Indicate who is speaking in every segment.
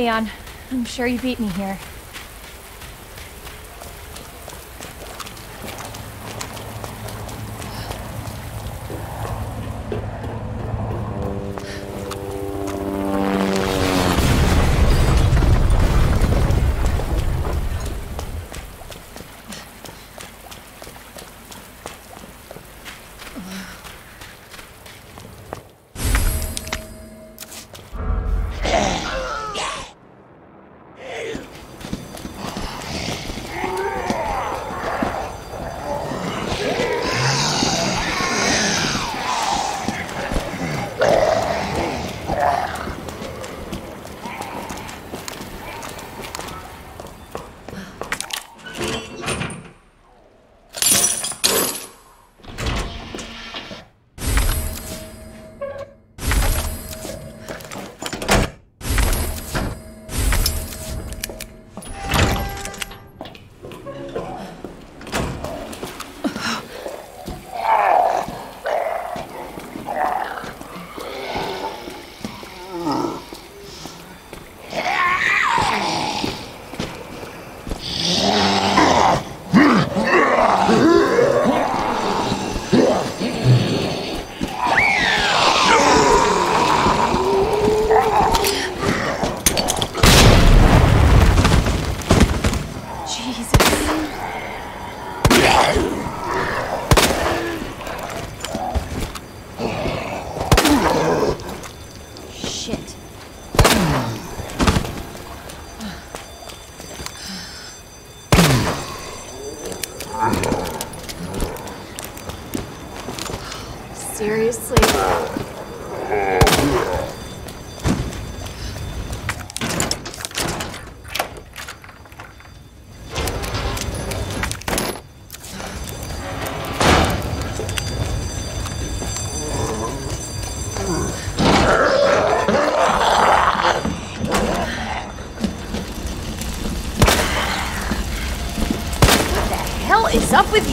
Speaker 1: Leon. I'm sure you beat me here. Up with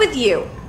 Speaker 1: with you?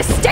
Speaker 1: Jesus, stay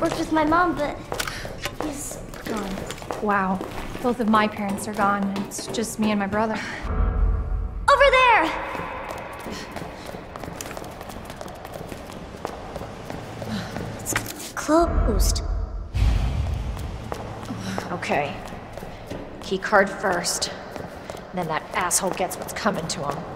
Speaker 2: Worked with my mom, but he's gone.
Speaker 1: Wow. Both of my parents are gone. It's just me and my brother.
Speaker 2: Over there! It's closed.
Speaker 1: Okay. Key card first. Then that asshole gets what's coming to him.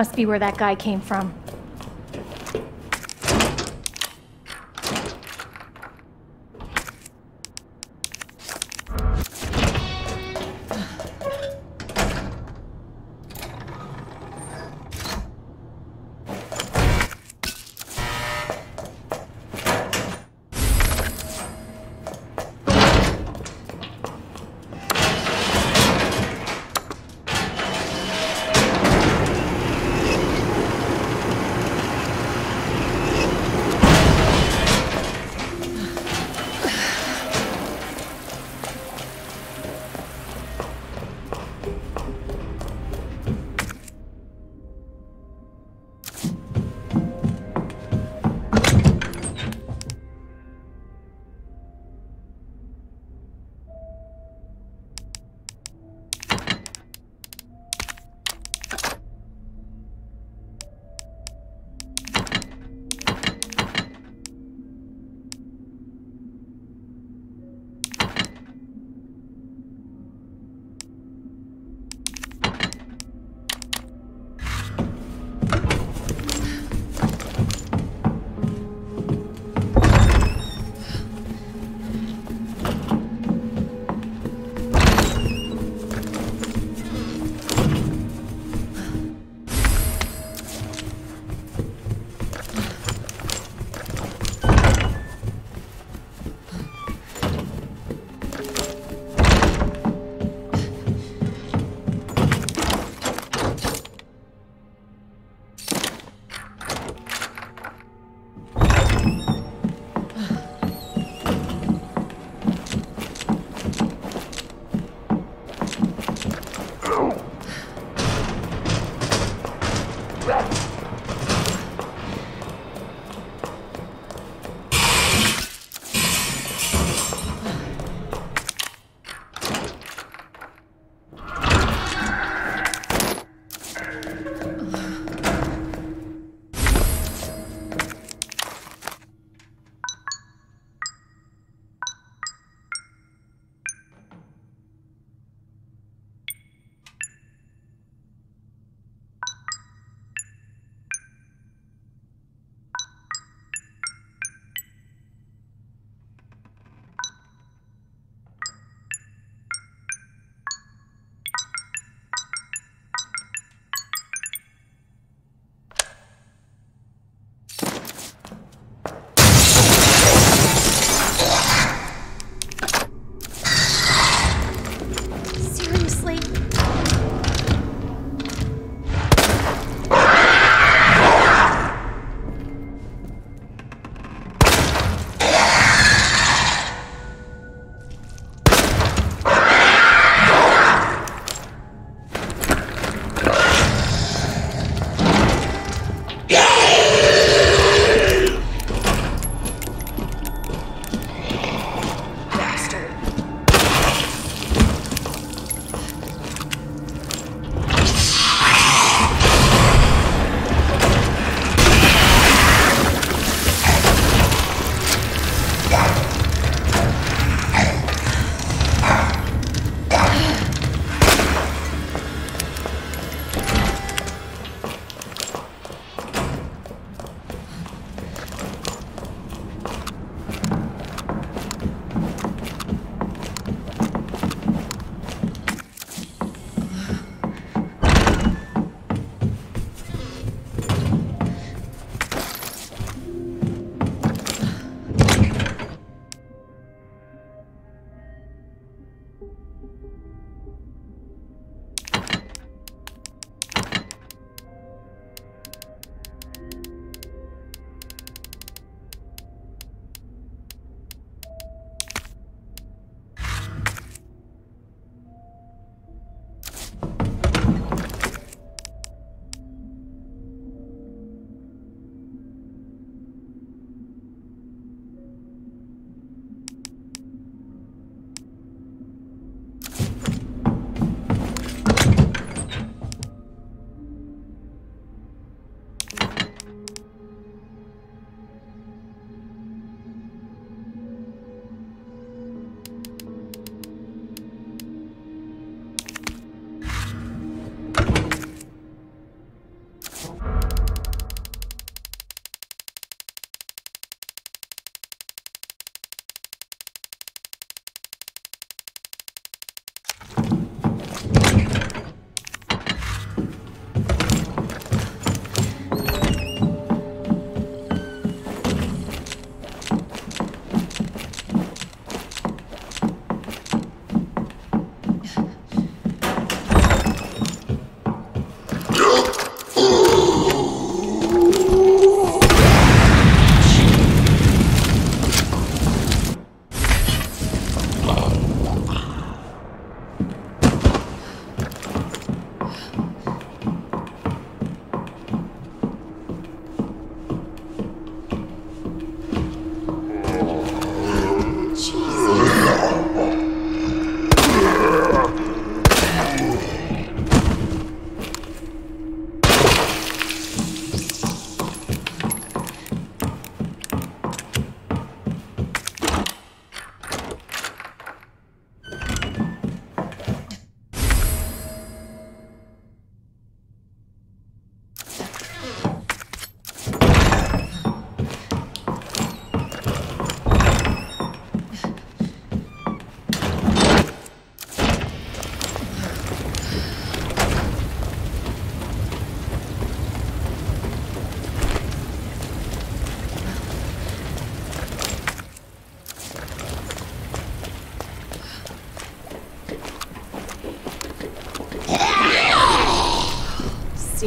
Speaker 1: Must be where that guy came from.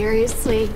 Speaker 1: Seriously?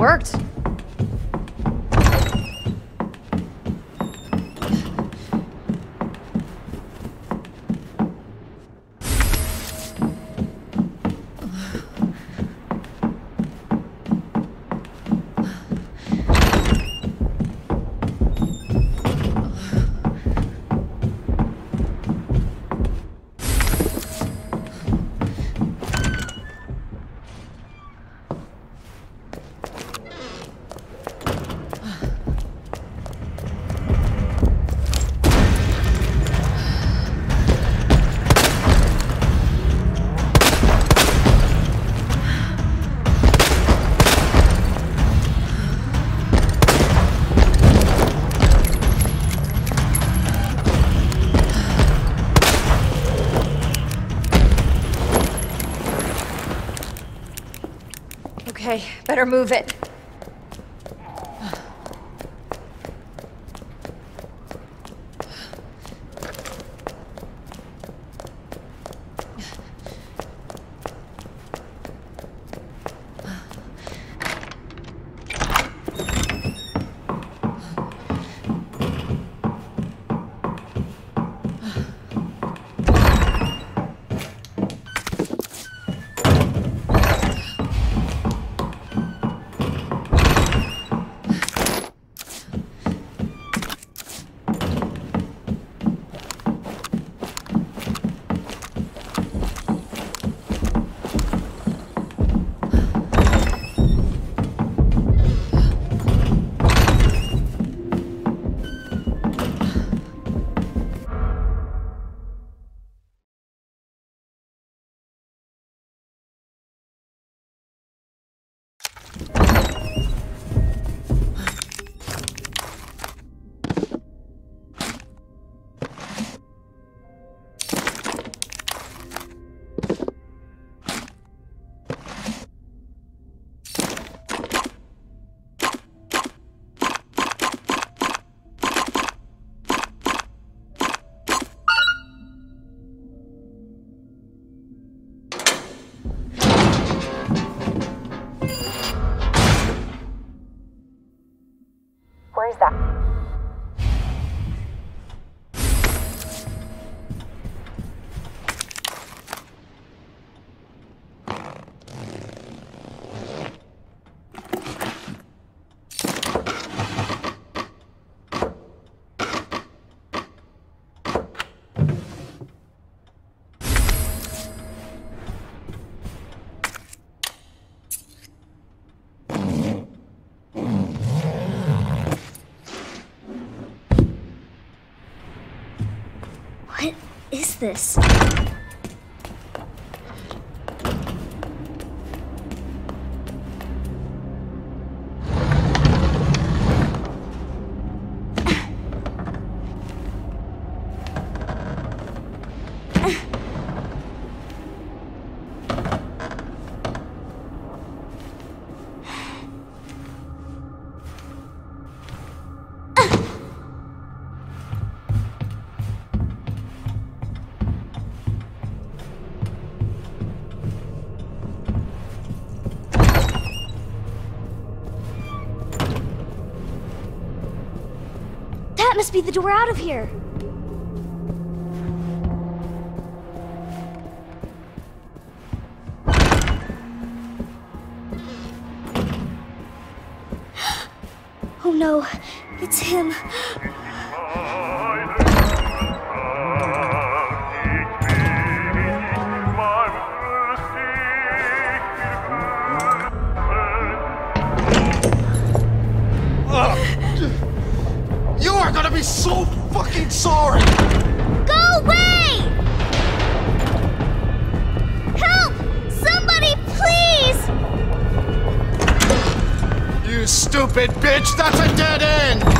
Speaker 1: Worked. Better move it.
Speaker 2: This? Must be the door out of here. Oh no, it's him.
Speaker 3: Stupid bitch! That's a dead end!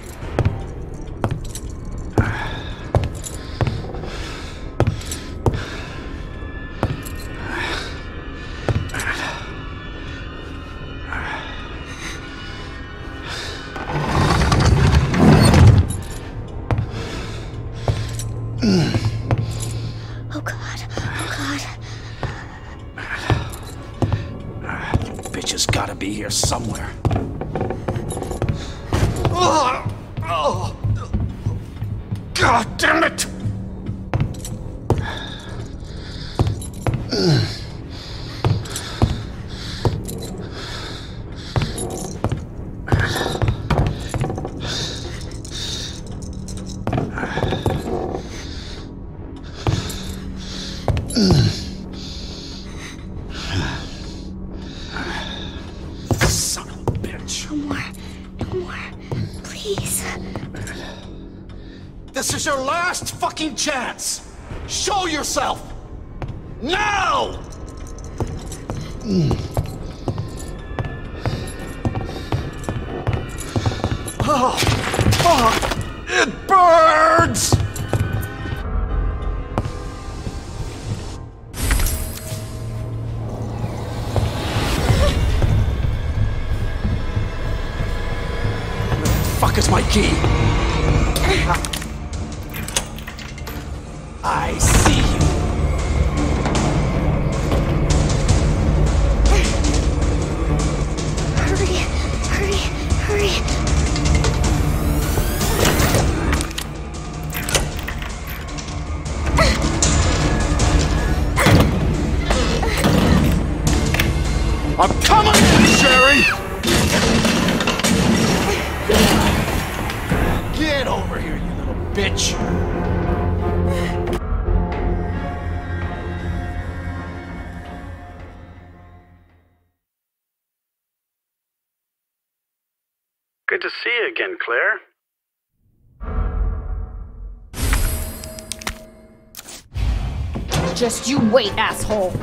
Speaker 3: This is your last fucking chance! Show yourself! Now! Mm. Oh, fuck! It burns!
Speaker 1: Wait, asshole!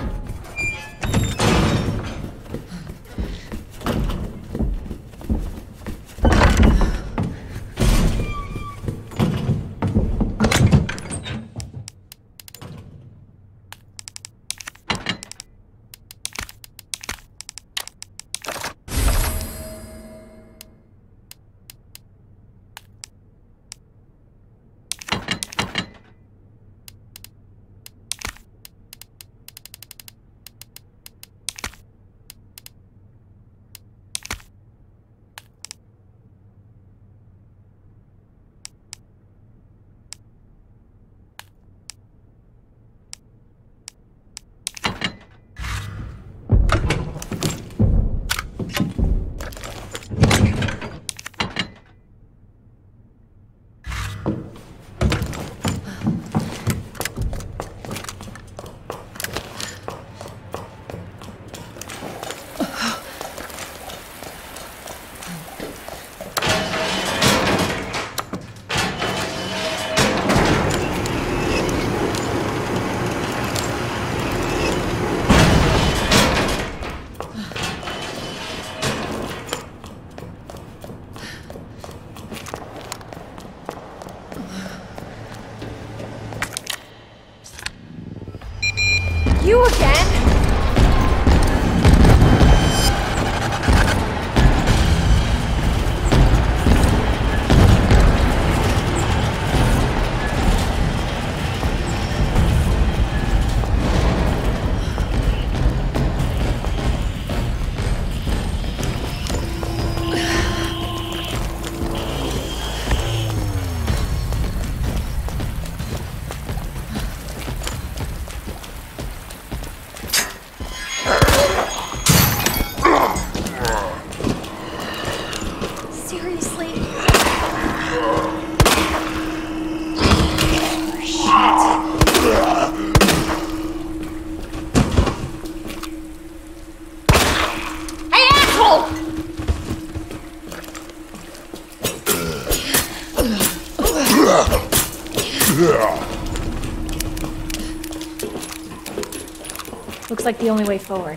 Speaker 1: Like the only way forward.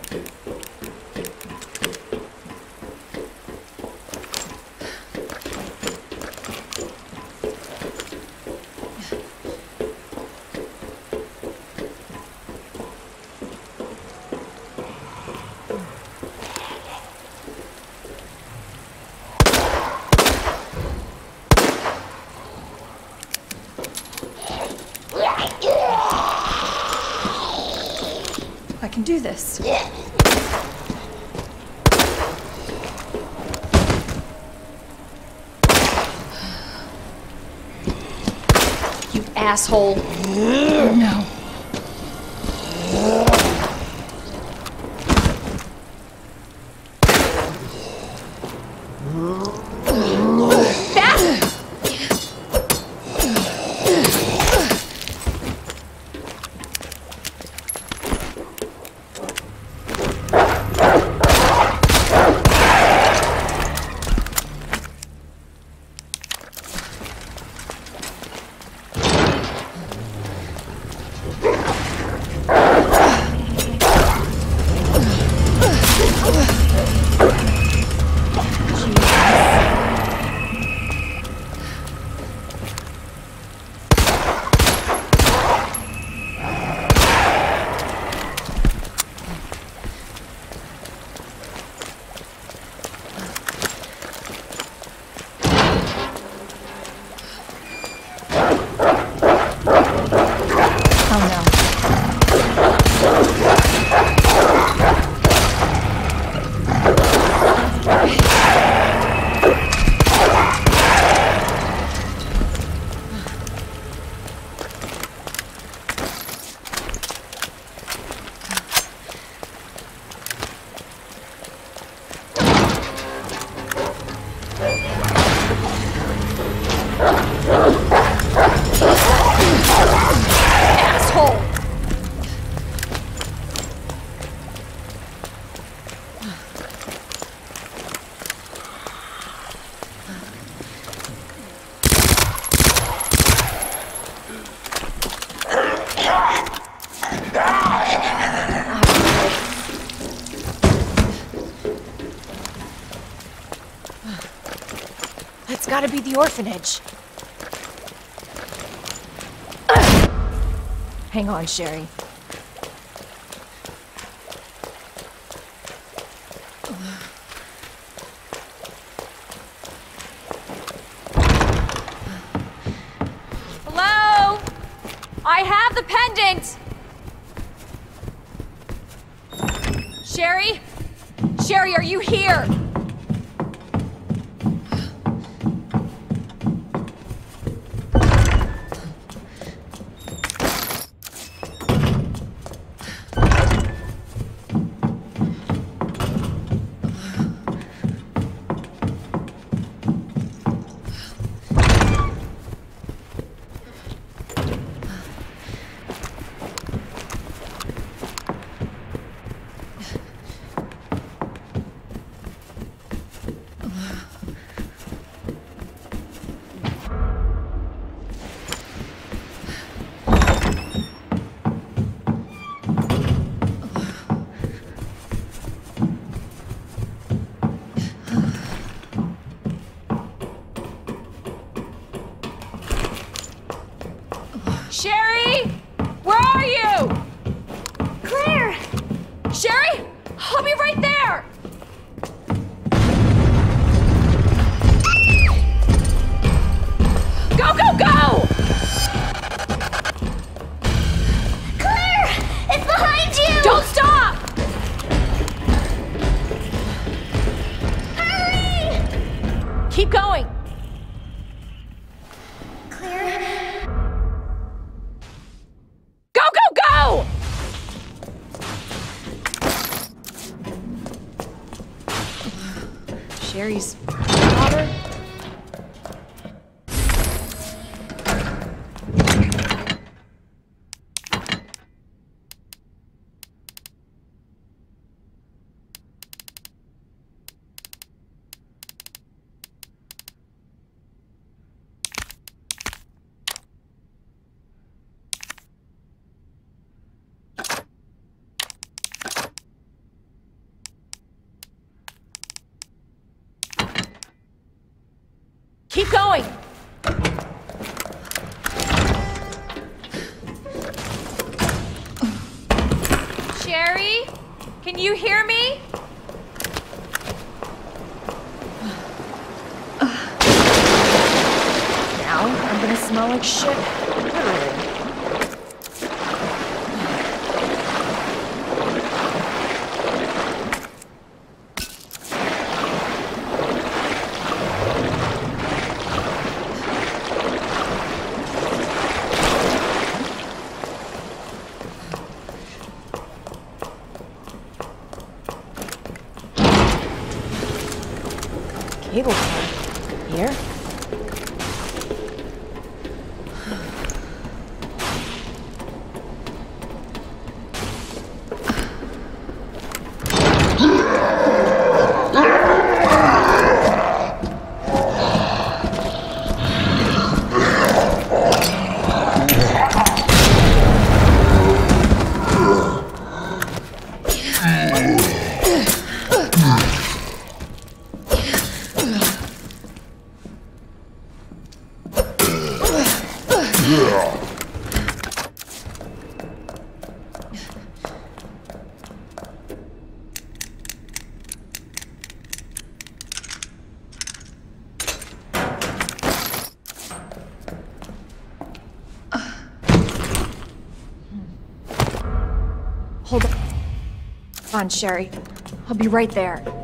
Speaker 1: Asshole. Gotta be the orphanage. Hang on, Sherry. Hello? I have the pendant! Sherry? Sherry, are you here? Going! Sherry? Can you hear me? Now I'm gonna smell like shit. On, Sherry. I'll be right there.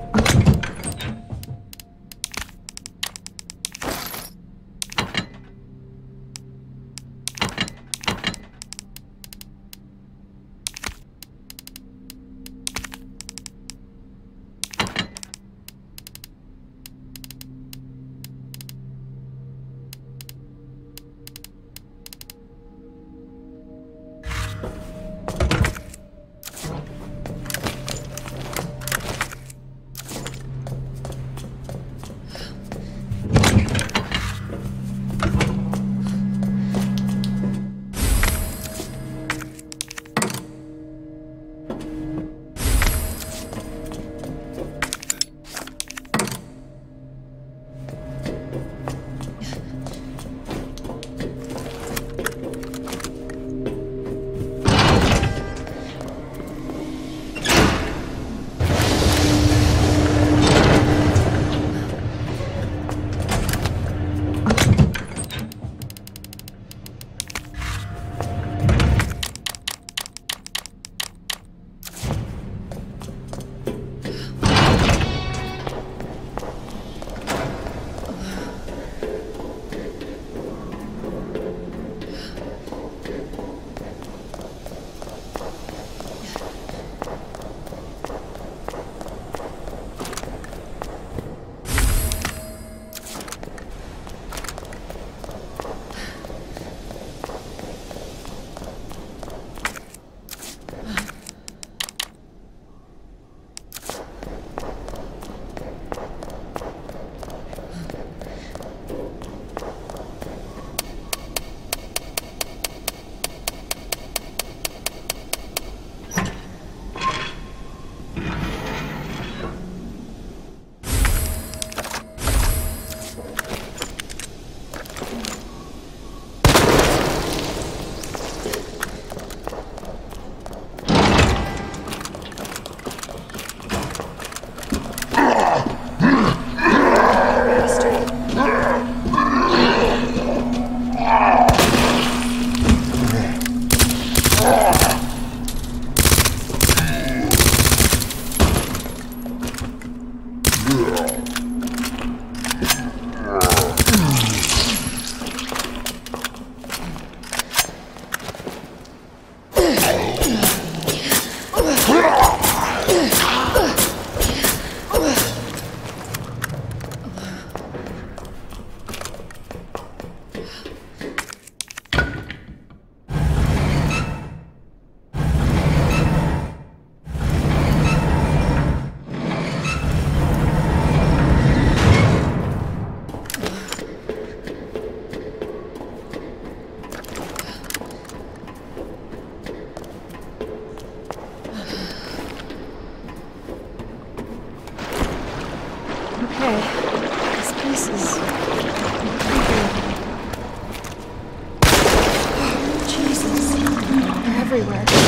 Speaker 1: Okay. This place is... Oh, Jesus. They're everywhere.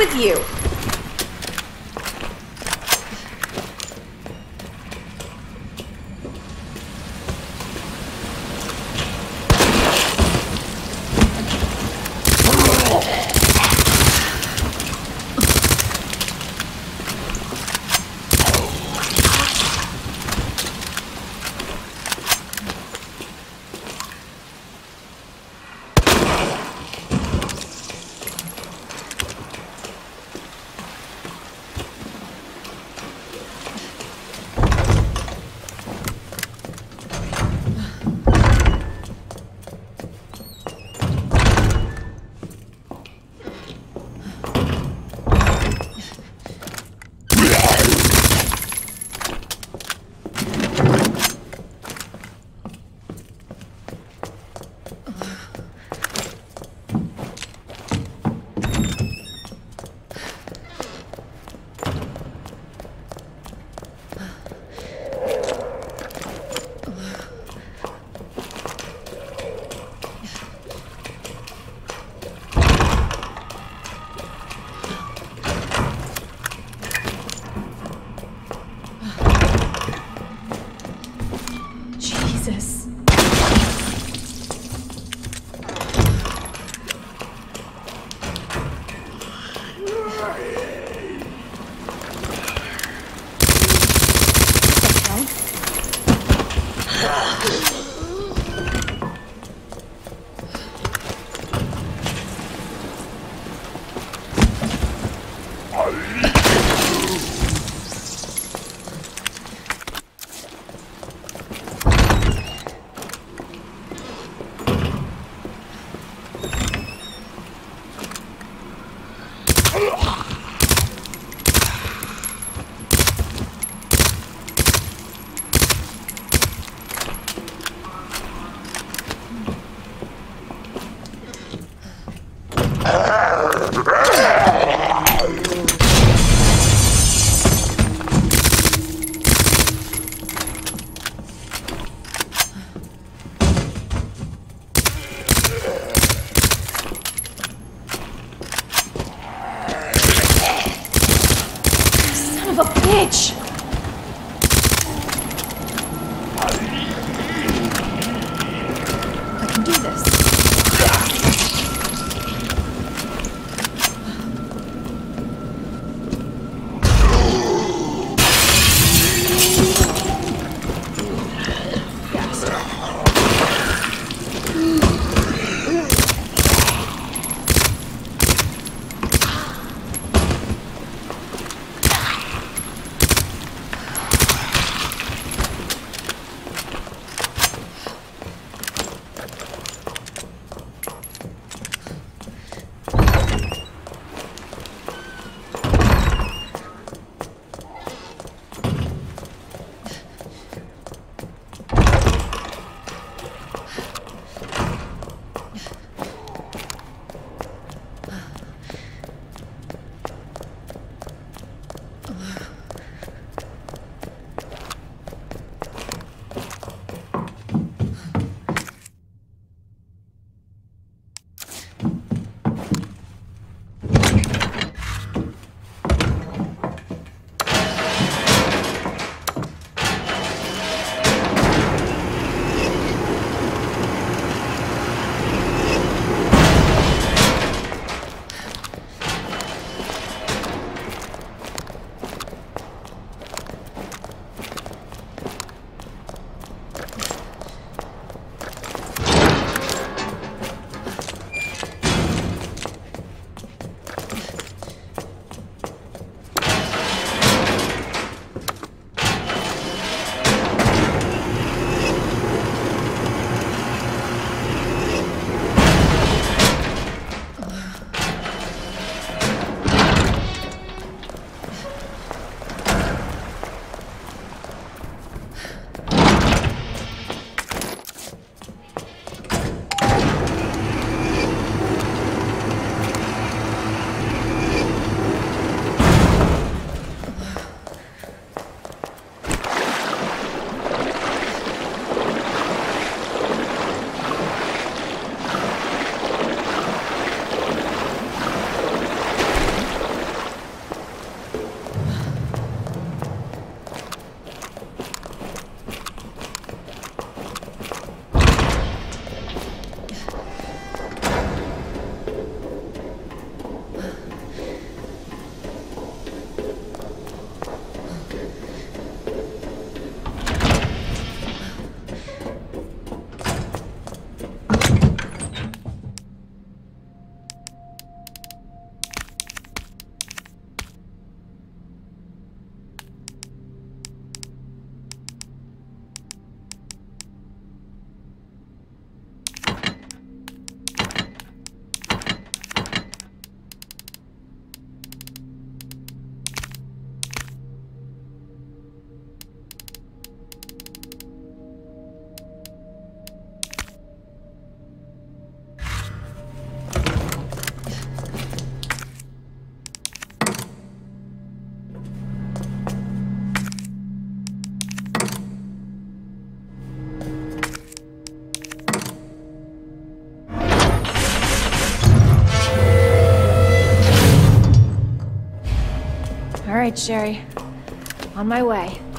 Speaker 1: With you? Right, Sherry. On my way.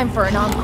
Speaker 1: Time for an encore.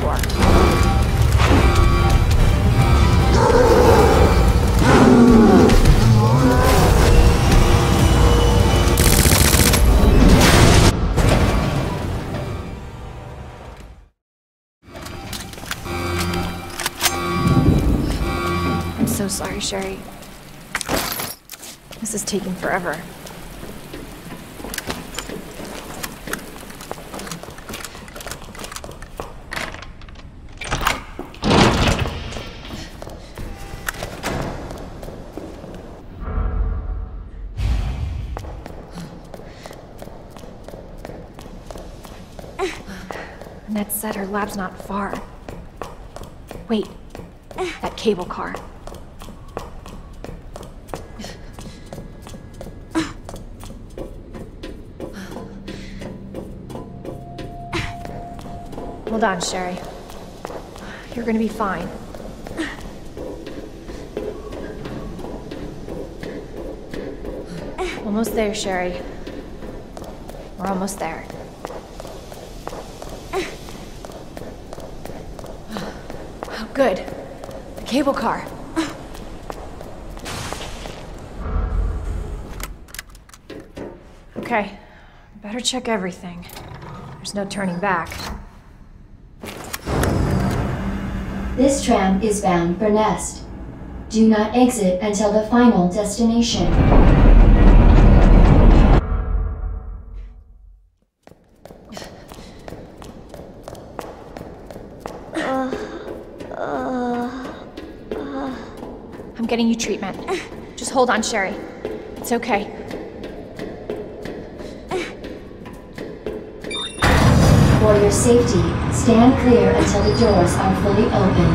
Speaker 1: Her lab's not far. Wait, that cable car. Hold on, Sherry. You're gonna be fine. Almost there, Sherry. We're almost there. Oh, good. The cable car. Okay. Better check everything. There's no turning back.
Speaker 4: This tram is bound for Nest. Do not exit until the final destination.
Speaker 1: Getting you treatment. Just hold on, Sherry. It's okay.
Speaker 4: For your safety, stand clear until the doors are fully open.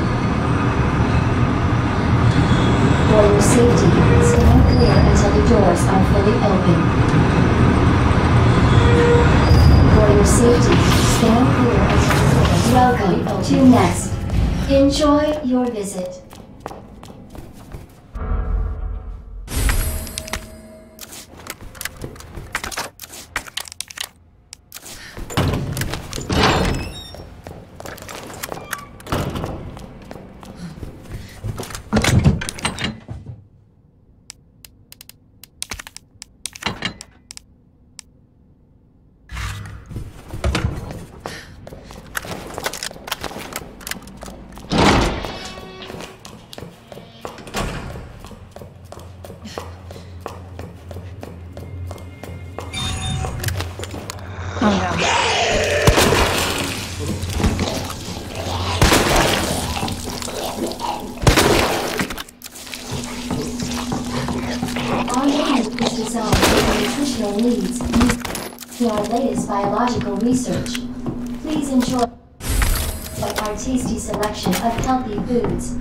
Speaker 4: For your safety, stand clear until the doors are fully open. For your safety, stand clear until the doors are fully open. Welcome to Nest. Enjoy your visit. Research. Please enjoy our tasty selection of healthy foods.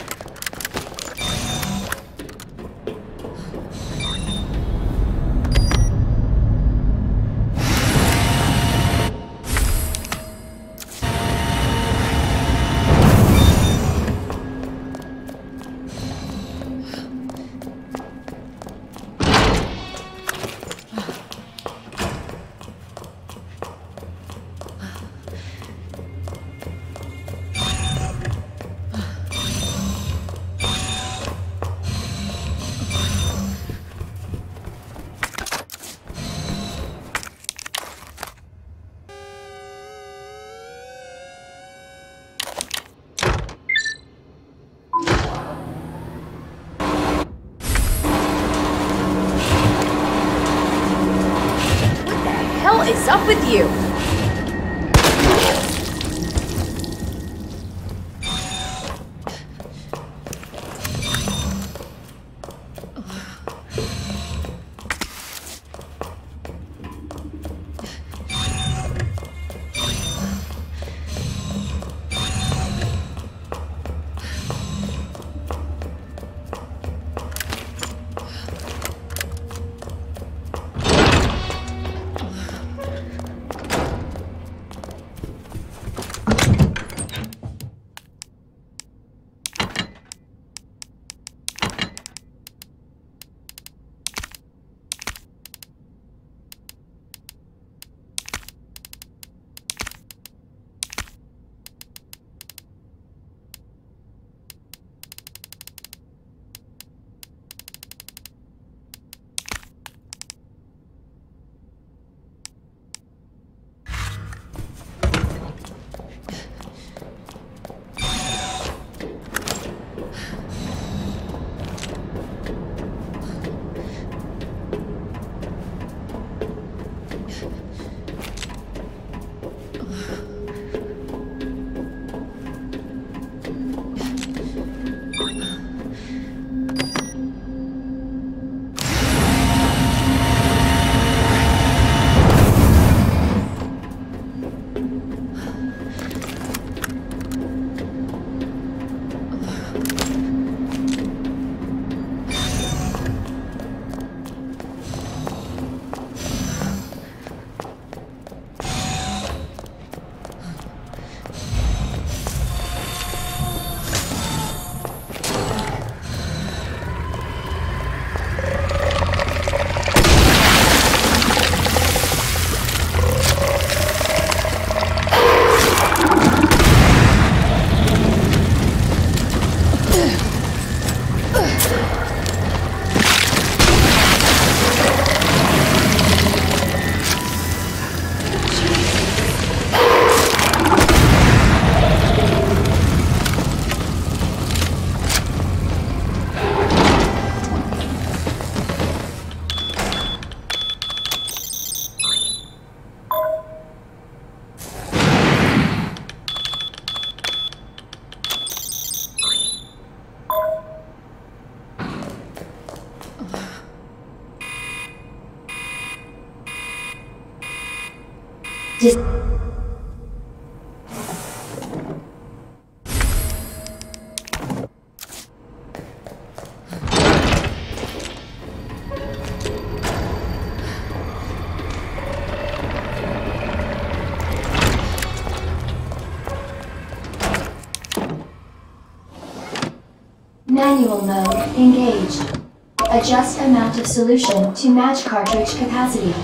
Speaker 4: Manual mode engaged. Adjust amount of solution to match cartridge capacity.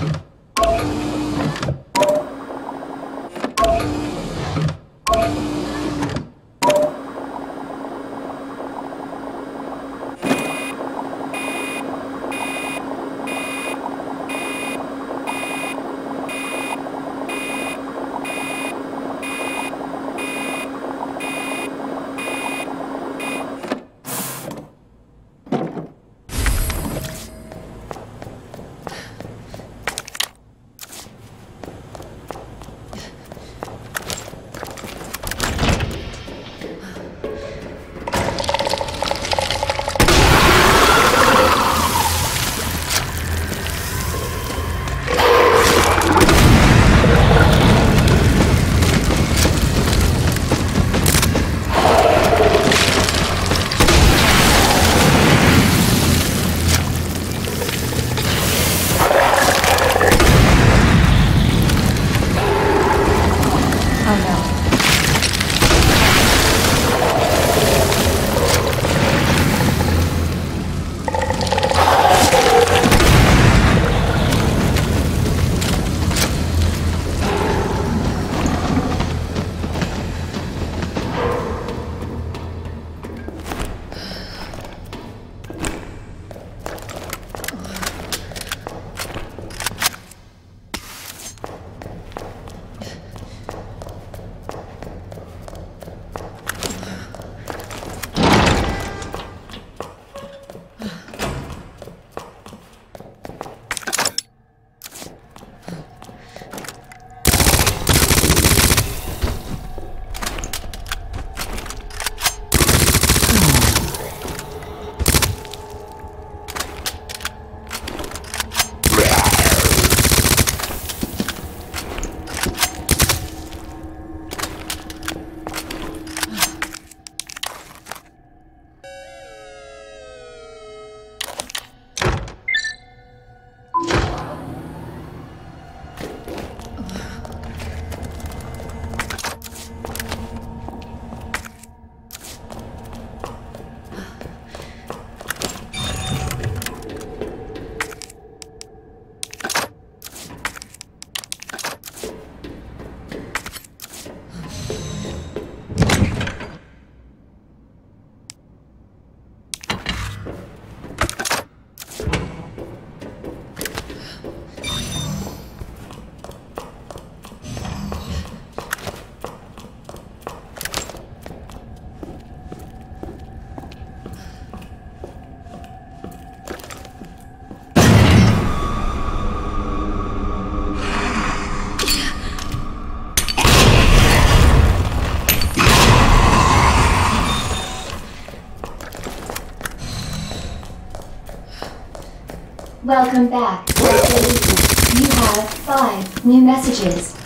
Speaker 4: Welcome back. You have five new messages.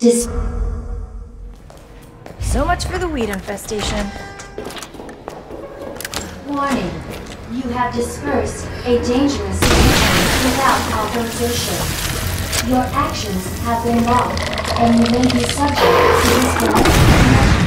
Speaker 4: Dis-
Speaker 1: So much for the weed infestation.
Speaker 4: Warning. You have dispersed a dangerous substance without authorization. Your actions have been logged, and you may be subject to disconnect.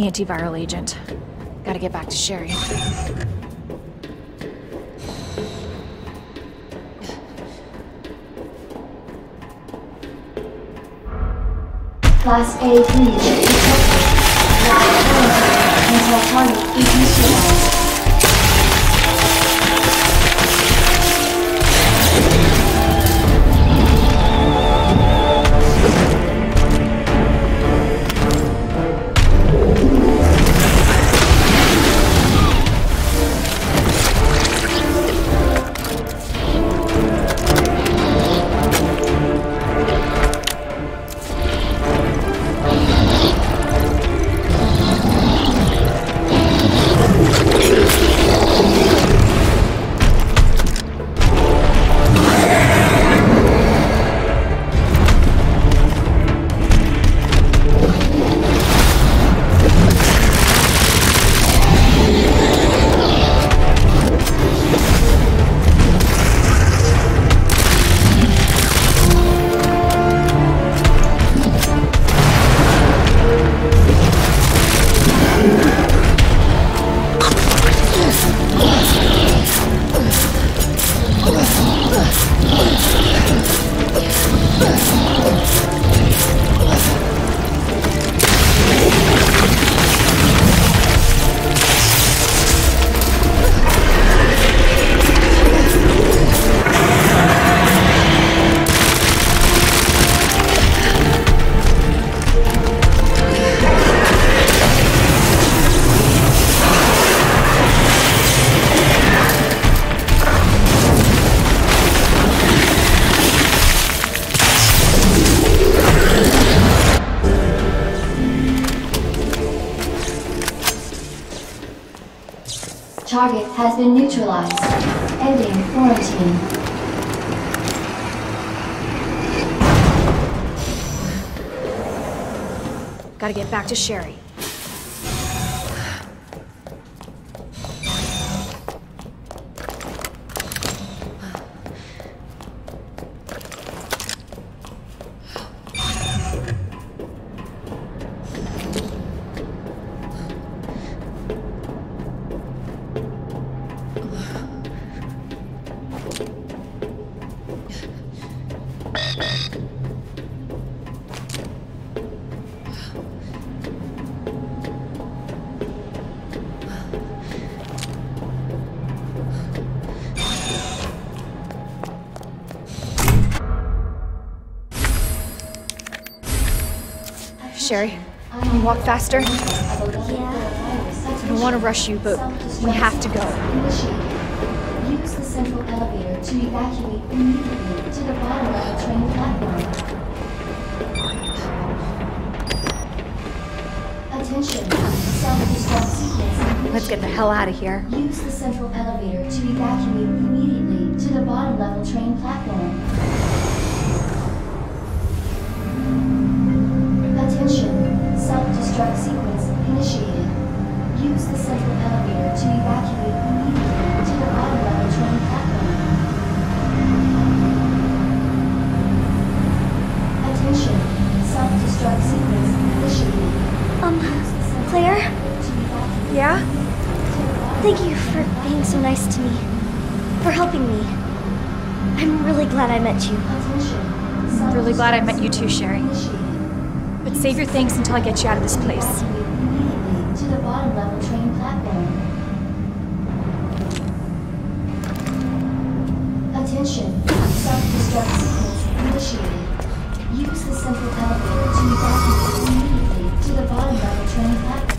Speaker 1: The antiviral agent. Gotta get back to Sherry.
Speaker 4: Class A
Speaker 1: Gotta get back to Sherry. Can you walk faster? I don't want to rush you, but we have to go.
Speaker 4: Use the central elevator to evacuate immediately to the bottom of the train platform. Attention, self-destruct sequence.
Speaker 1: Let's get the hell out of here.
Speaker 4: Use the central elevator to evacuate immediately to the bottom level train platform. Self-destruct sequence initiated. Use the central elevator to evacuate immediately to the bottom level train platform. Attention, self-destruct sequence initiated.
Speaker 2: Um, Claire?
Speaker 1: Yeah?
Speaker 2: Thank you for being so nice to me. For helping me. I'm really glad I met you.
Speaker 1: I'm really glad I met you too, Sherry. Save your things until I get you out of this place.
Speaker 4: To the bottom level train platform. Attention, self-destruct sequence initiated. Use the central elevator to evacuate immediately to the bottom level train platform.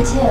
Speaker 4: Minutes
Speaker 2: Hold